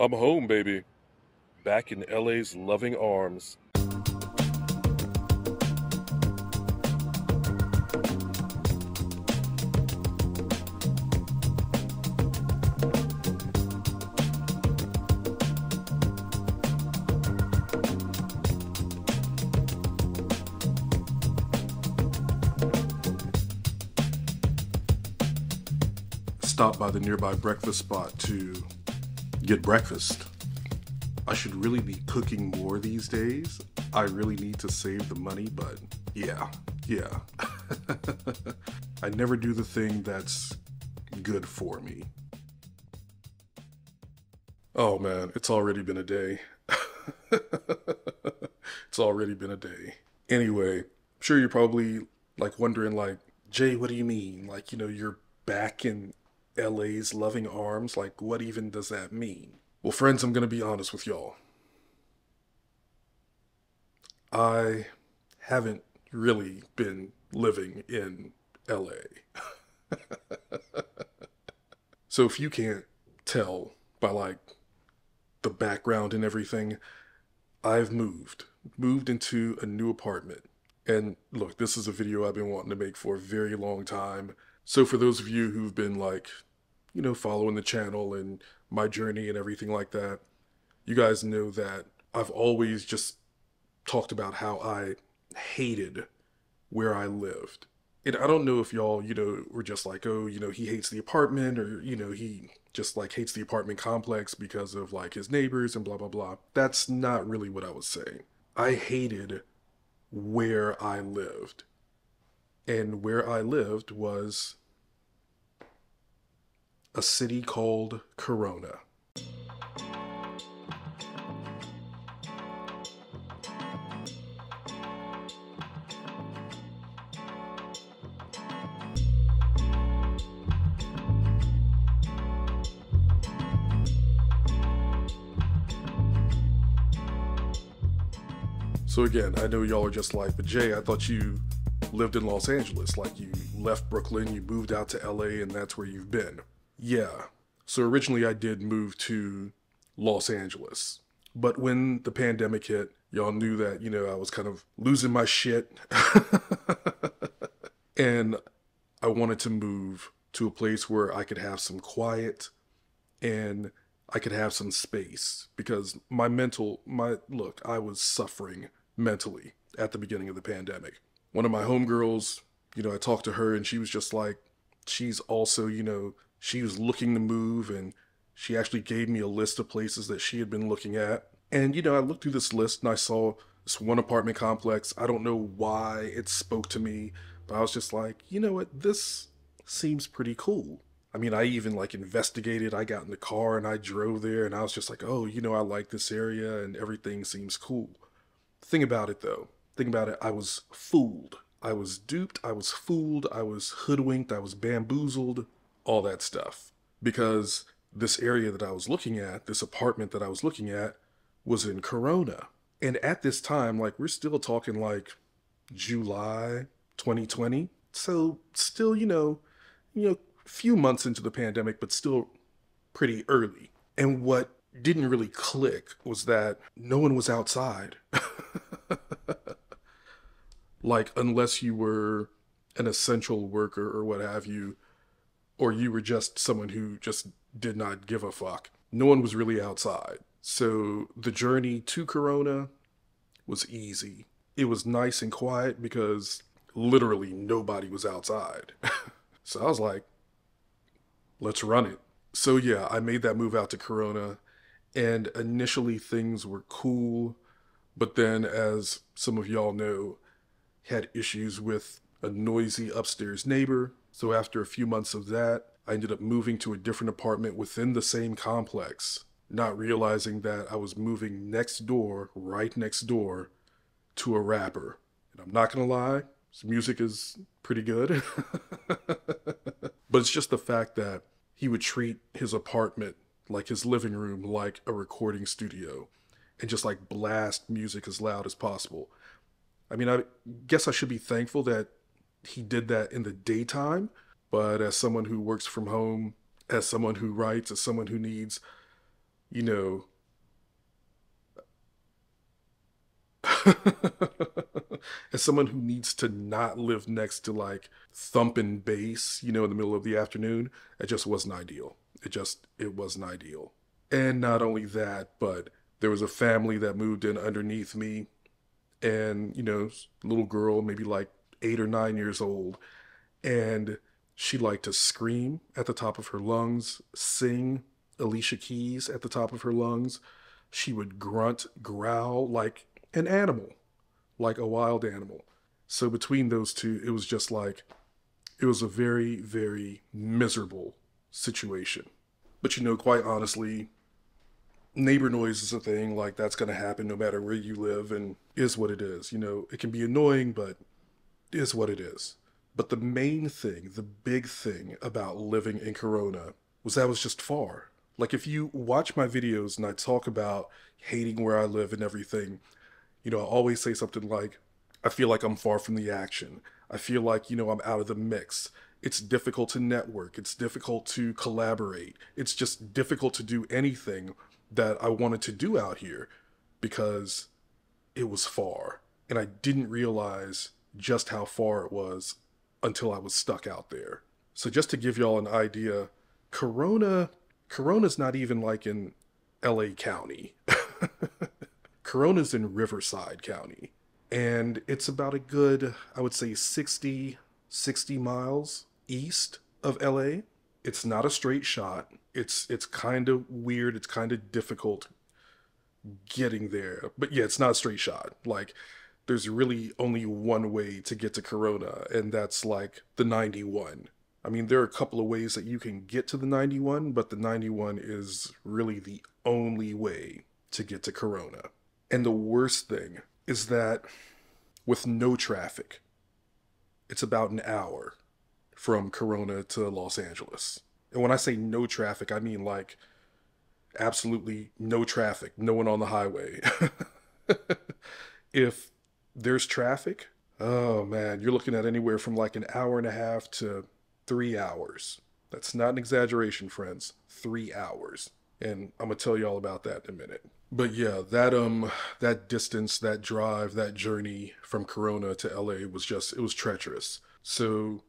I'm home, baby. Back in LA's loving arms. Stop by the nearby breakfast spot to get breakfast. I should really be cooking more these days. I really need to save the money, but yeah, yeah. I never do the thing that's good for me. Oh man, it's already been a day. it's already been a day. Anyway, I'm sure you're probably like wondering like, Jay, what do you mean? Like, you know, you're back in LA's loving arms? Like, what even does that mean? Well, friends, I'm going to be honest with y'all. I haven't really been living in LA. so if you can't tell by like the background and everything, I've moved, moved into a new apartment. And look, this is a video I've been wanting to make for a very long time. So for those of you who've been like you know, following the channel and my journey and everything like that, you guys know that I've always just talked about how I hated where I lived. And I don't know if y'all, you know, were just like, oh, you know, he hates the apartment or, you know, he just like hates the apartment complex because of like his neighbors and blah, blah, blah. That's not really what I was saying. I hated where I lived. And where I lived was a city called Corona. So again, I know y'all are just like, but Jay, I thought you lived in Los Angeles. Like you left Brooklyn, you moved out to LA, and that's where you've been. Yeah. So originally I did move to Los Angeles. But when the pandemic hit, y'all knew that, you know, I was kind of losing my shit. and I wanted to move to a place where I could have some quiet and I could have some space because my mental, my look, I was suffering mentally at the beginning of the pandemic. One of my homegirls, you know, I talked to her and she was just like, she's also, you know, she was looking to move and she actually gave me a list of places that she had been looking at. And, you know, I looked through this list and I saw this one apartment complex. I don't know why it spoke to me, but I was just like, you know what, this seems pretty cool. I mean, I even like investigated. I got in the car and I drove there and I was just like, oh, you know, I like this area and everything seems cool. Thing about it though, thing about it, I was fooled. I was duped, I was fooled, I was hoodwinked, I was bamboozled all that stuff. Because this area that I was looking at, this apartment that I was looking at, was in Corona. And at this time, like, we're still talking like July 2020. So, still, you know, you know, few months into the pandemic, but still pretty early. And what didn't really click was that no one was outside. like, unless you were an essential worker or what have you, or you were just someone who just did not give a fuck. No one was really outside. So the journey to Corona was easy. It was nice and quiet because literally nobody was outside. so I was like, let's run it. So yeah, I made that move out to Corona and initially things were cool, but then as some of y'all know, had issues with a noisy upstairs neighbor so after a few months of that, I ended up moving to a different apartment within the same complex, not realizing that I was moving next door, right next door, to a rapper. And I'm not gonna lie, his music is pretty good. but it's just the fact that he would treat his apartment, like his living room, like a recording studio, and just like blast music as loud as possible. I mean, I guess I should be thankful that he did that in the daytime. But as someone who works from home, as someone who writes, as someone who needs you know, as someone who needs to not live next to like thumping bass, you know, in the middle of the afternoon, it just wasn't ideal. It just, it wasn't ideal. And not only that, but there was a family that moved in underneath me and, you know, little girl, maybe like eight or nine years old. And she liked to scream at the top of her lungs, sing Alicia Keys at the top of her lungs. She would grunt, growl like an animal, like a wild animal. So between those two, it was just like, it was a very, very miserable situation. But you know, quite honestly, neighbor noise is a thing. Like, that's going to happen no matter where you live, and is what it is. You know, it can be annoying, but is what it is. But the main thing, the big thing about living in Corona was that was just far. Like, if you watch my videos and I talk about hating where I live and everything, you know, I always say something like, I feel like I'm far from the action. I feel like, you know, I'm out of the mix. It's difficult to network. It's difficult to collaborate. It's just difficult to do anything that I wanted to do out here because it was far. And I didn't realize just how far it was until I was stuck out there. So just to give y'all an idea, Corona Corona's not even like in LA County. Corona's in Riverside County. And it's about a good, I would say 60 60 miles east of LA. It's not a straight shot. It's it's kind of weird, it's kind of difficult getting there. But yeah, it's not a straight shot. Like there's really only one way to get to Corona, and that's like the 91. I mean, there are a couple of ways that you can get to the 91, but the 91 is really the only way to get to Corona. And the worst thing is that with no traffic, it's about an hour from Corona to Los Angeles. And when I say no traffic, I mean like absolutely no traffic, no one on the highway. if there's traffic, oh man, you're looking at anywhere from like an hour and a half to three hours. That's not an exaggeration, friends. Three hours. And I'm gonna tell you all about that in a minute. But yeah, that um that distance, that drive, that journey from Corona to LA was just it was treacherous. So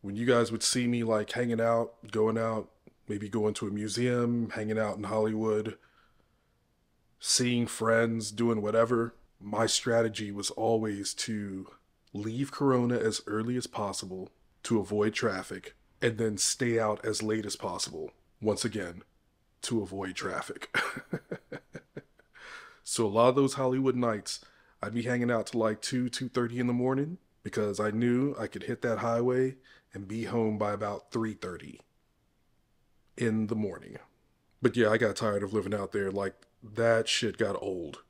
when you guys would see me like hanging out, going out, maybe going to a museum, hanging out in Hollywood, seeing friends, doing whatever, my strategy was always to leave Corona as early as possible to avoid traffic and then stay out as late as possible. Once again, to avoid traffic. so a lot of those Hollywood nights, I'd be hanging out till like 2, 2.30 in the morning because I knew I could hit that highway and be home by about 3.30 in the morning. But yeah, I got tired of living out there. Like, that shit got old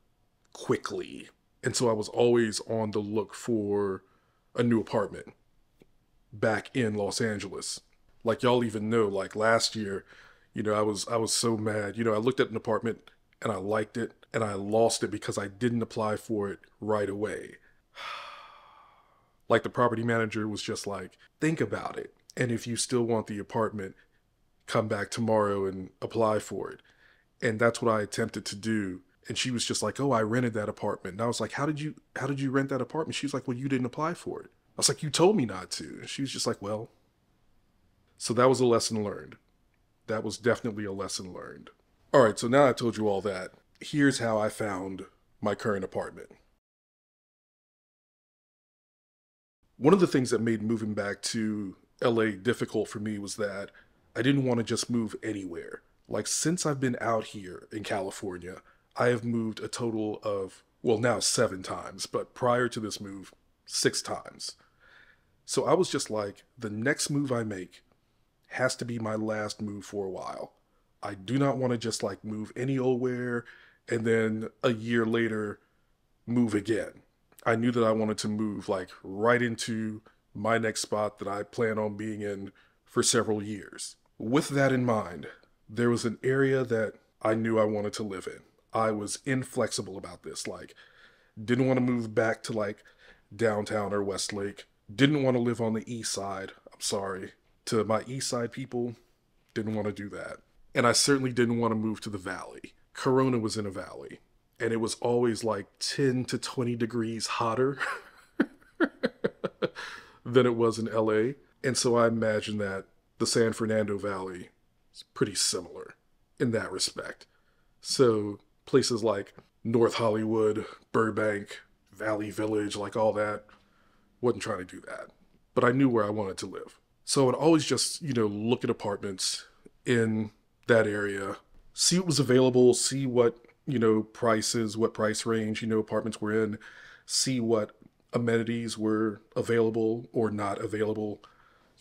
quickly. And so I was always on the look for a new apartment back in Los Angeles. Like y'all even know, like last year, you know, I was I was so mad. You know, I looked at an apartment and I liked it and I lost it because I didn't apply for it right away. like the property manager was just like, think about it. And if you still want the apartment, come back tomorrow and apply for it. And that's what I attempted to do. And she was just like, "Oh, I rented that apartment." And I was like, "How did you how did you rent that apartment?" She was like, "Well, you didn't apply for it." I was like, you told me not to. And she was just like, well. So that was a lesson learned. That was definitely a lesson learned. All right, so now I told you all that. Here's how I found my current apartment. One of the things that made moving back to LA difficult for me was that I didn't want to just move anywhere. Like, since I've been out here in California, I have moved a total of, well, now seven times, but prior to this move, six times. So I was just like, the next move I make has to be my last move for a while. I do not want to just like move any old where and then a year later move again. I knew that I wanted to move like right into my next spot that I plan on being in for several years. With that in mind, there was an area that I knew I wanted to live in. I was inflexible about this. Like, didn't want to move back to like downtown or Westlake didn't want to live on the east side. I'm sorry. To my east side people, didn't want to do that. And I certainly didn't want to move to the valley. Corona was in a valley, and it was always like 10 to 20 degrees hotter than it was in LA. And so I imagine that the San Fernando Valley is pretty similar in that respect. So places like North Hollywood, Burbank, Valley Village, like all that, wasn't trying to do that. But I knew where I wanted to live. So I would always just, you know, look at apartments in that area, see what was available, see what, you know, prices, what price range, you know, apartments were in, see what amenities were available or not available.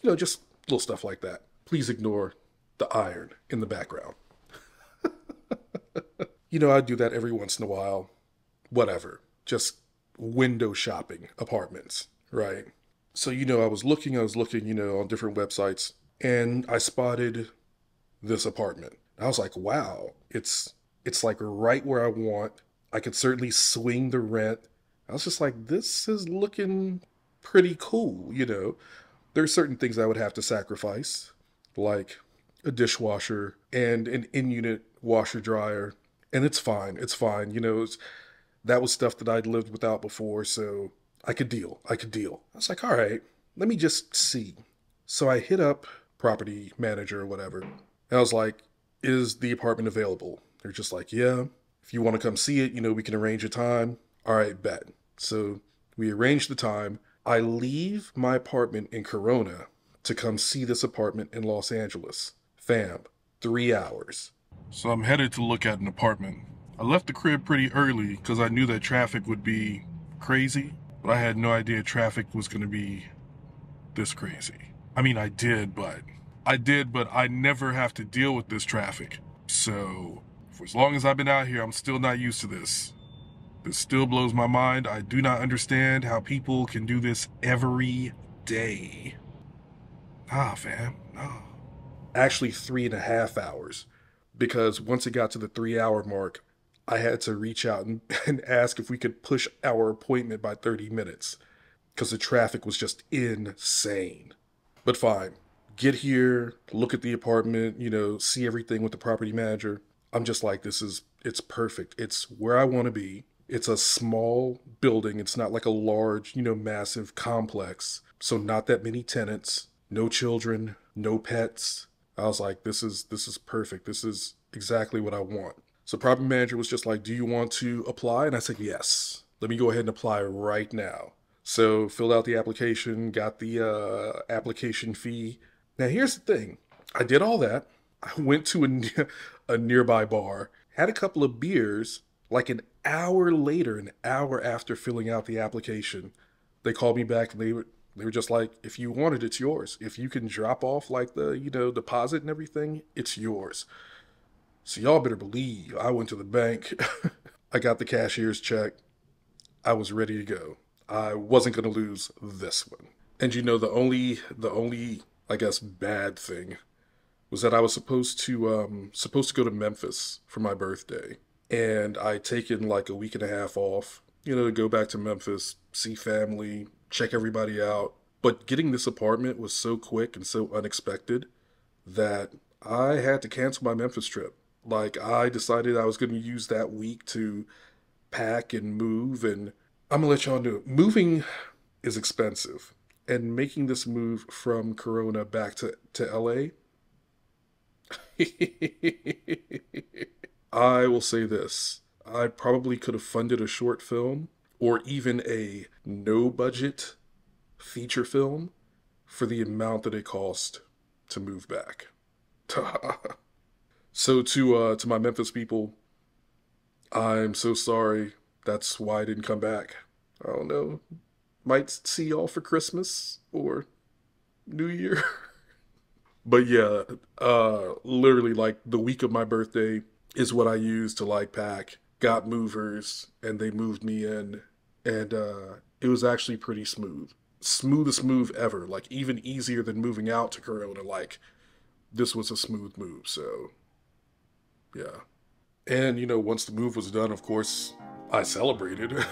You know, just little stuff like that. Please ignore the iron in the background. You know, I do that every once in a while. Whatever. Just window shopping apartments, right? So, you know, I was looking, I was looking, you know, on different websites, and I spotted this apartment. I was like, wow, it's it's like right where I want. I could certainly swing the rent. I was just like, this is looking pretty cool, you know. There's certain things I would have to sacrifice, like a dishwasher and an in-unit washer dryer, and it's fine. It's fine. You know, that was stuff that I'd lived without before, so I could deal. I could deal. I was like, all right, let me just see. So I hit up property manager or whatever, and I was like, is the apartment available? They're just like, yeah. If you want to come see it, you know, we can arrange a time. All right, bet. So we arrange the time. I leave my apartment in Corona to come see this apartment in Los Angeles. Fam, three hours. So I'm headed to look at an apartment. I left the crib pretty early because I knew that traffic would be crazy, but I had no idea traffic was going to be this crazy. I mean, I did, but I did, but I never have to deal with this traffic. So, for as long as I've been out here, I'm still not used to this. This still blows my mind. I do not understand how people can do this every day. Nah, fam, no. Actually, three and a half hours. Because once it got to the three hour mark, I had to reach out and, and ask if we could push our appointment by 30 minutes. Because the traffic was just insane. But fine. Get here, look at the apartment, you know, see everything with the property manager. I'm just like, this is, it's perfect. It's where I want to be. It's a small building. It's not like a large, you know, massive complex. So not that many tenants, no children, no pets. I was like, this is this is perfect. This is exactly what I want. So property manager was just like, do you want to apply? And I said, yes. Let me go ahead and apply right now. So filled out the application, got the uh, application fee. Now here's the thing. I did all that. I went to a, a nearby bar, had a couple of beers. Like an hour later, an hour after filling out the application, they called me back and they were they were just like, if you want it, it's yours. If you can drop off like the you know deposit and everything, it's yours. So y'all better believe I went to the bank. I got the cashier's check. I was ready to go. I wasn't going to lose this one. And you know the only the only I guess bad thing was that I was supposed to um supposed to go to Memphis for my birthday. And I taken like a week and a half off, you know, to go back to Memphis, see family, check everybody out. But getting this apartment was so quick and so unexpected that I had to cancel my Memphis trip. Like I decided I was going to use that week to pack and move and I'm going to let y'all know moving is expensive and making this move from Corona back to to LA I will say this. I probably could have funded a short film or even a no budget feature film for the amount that it cost to move back. so to uh to my Memphis people, I'm so sorry. That's why I didn't come back. I don't know. Might see y'all for Christmas or New Year. but yeah, uh literally like the week of my birthday is what I used to like pack. Got movers and they moved me in and uh it was actually pretty smooth. Smoothest move ever, like even easier than moving out to Corona. Like this was a smooth move, so yeah. And you know, once the move was done, of course, I celebrated.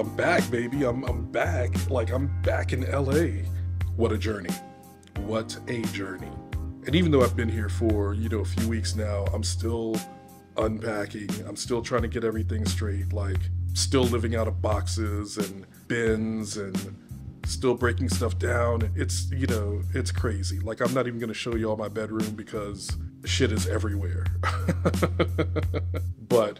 I'm back, baby. I'm, I'm back. Like, I'm back in LA. What a journey. What a journey. And even though I've been here for, you know, a few weeks now, I'm still unpacking. I'm still trying to get everything straight. Like, still living out of boxes and bins and still breaking stuff down. It's, you know, it's crazy. Like, I'm not even going to show you all my bedroom because shit is everywhere. but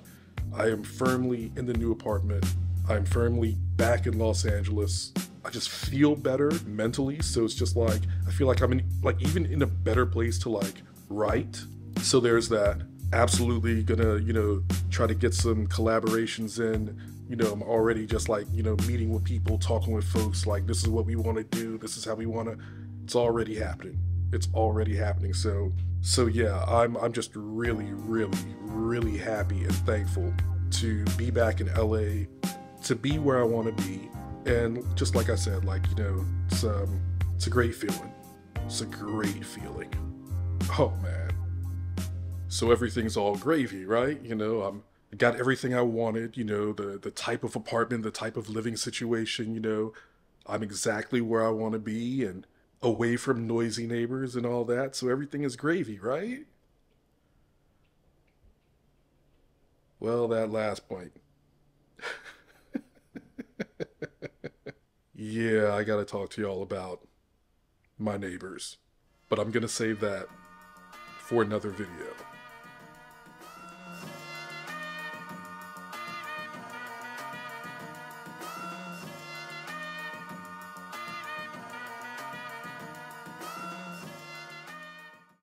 I am firmly in the new apartment. I'm firmly back in Los Angeles. I just feel better mentally. So it's just like, I feel like I'm in, like, even in a better place to like write. So there's that. Absolutely gonna, you know, try to get some collaborations in. You know, I'm already just like, you know, meeting with people, talking with folks, like, this is what we want to do, this is how we want to. It's already happening. It's already happening. So, so yeah, I'm, I'm just really, really, really happy and thankful to be back in LA, to be where I want to be. And just like I said, like, you know, it's, um, it's a great feeling. It's a great feeling. Oh man. So everything's all gravy, right? You know, I'm I got everything I wanted, you know, the the type of apartment, the type of living situation, you know. I'm exactly where I want to be and away from noisy neighbors and all that. So everything is gravy, right? Well, that last point. yeah, I got to talk to y'all about my neighbors. But I'm to save that for another video.